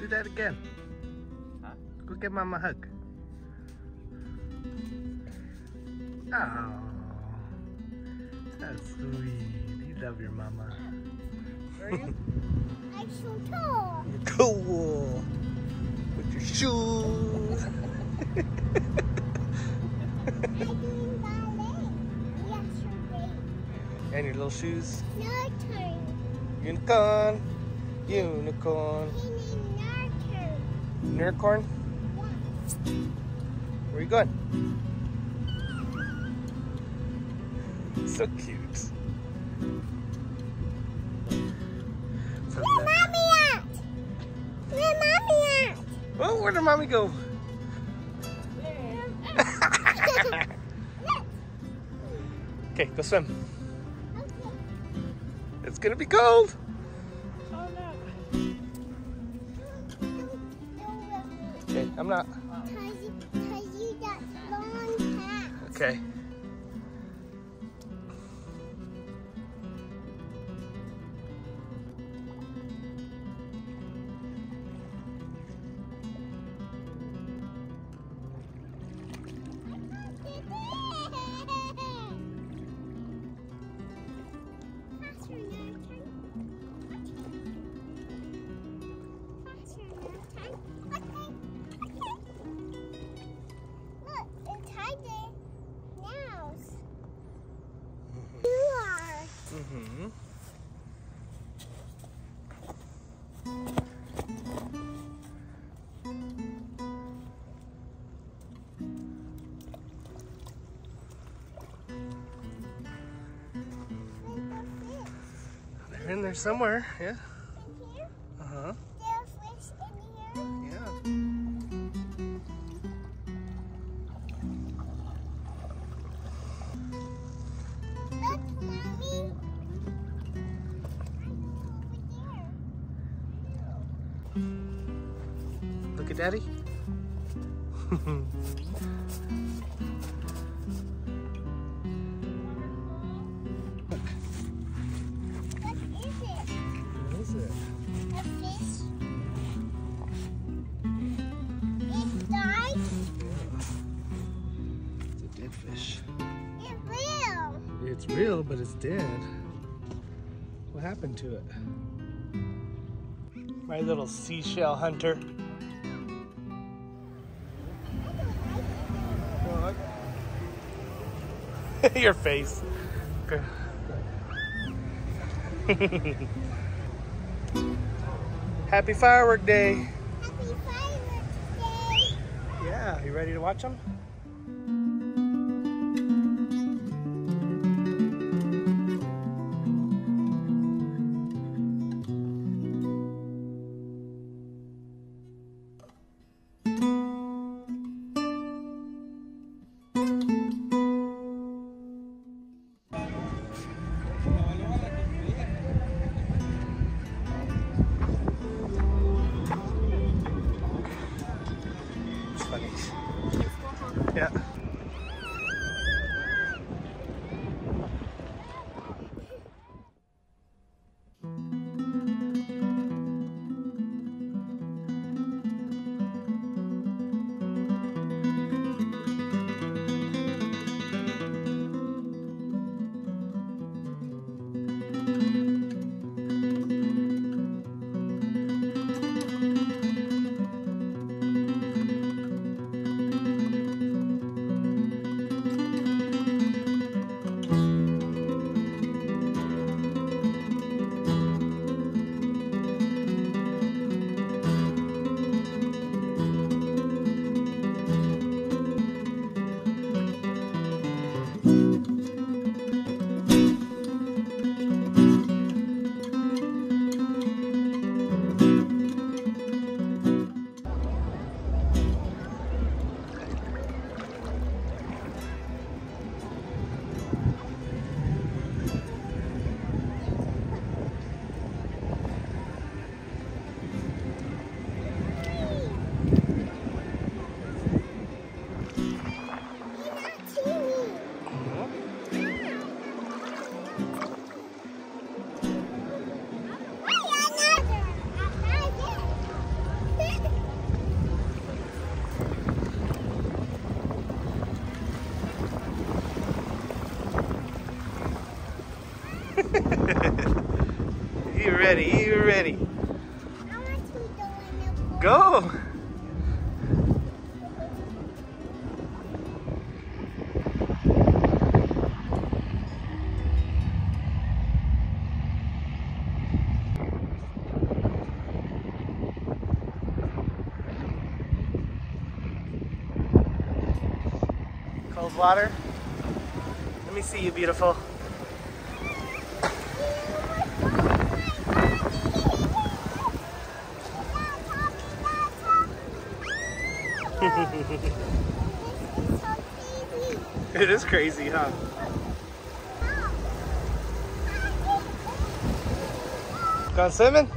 Do that again. Huh? Go give mama a hug. Oh, that's sweet. You love your mama. Where are you? I'm so tall. Cool. With your shoes. I'm doing ballet yesterday. and your little shoes. Your turn. Unicorn. Unicorn. Meaning your turn. Unicorn. Where you going? So cute. Where mommy at? Where mommy at? Oh, where did mommy go? okay, go swim. Okay. It's gonna be cold. I'm not. Cause you, cause you got long. Okay. Mm-hmm. They're in there somewhere. Yeah. In here? Uh-huh. There's fish in here? Yeah. Died? It's a dead fish. It's real. It's real, but it's dead. What happened to it? My little seashell hunter. Your face. Happy firework day. Happy fireworks day. Yeah, you ready to watch them? bunnies. Yeah. you ready? You ready? Go! Cold water? Let me see you, beautiful. It is crazy, huh? Gone swimming?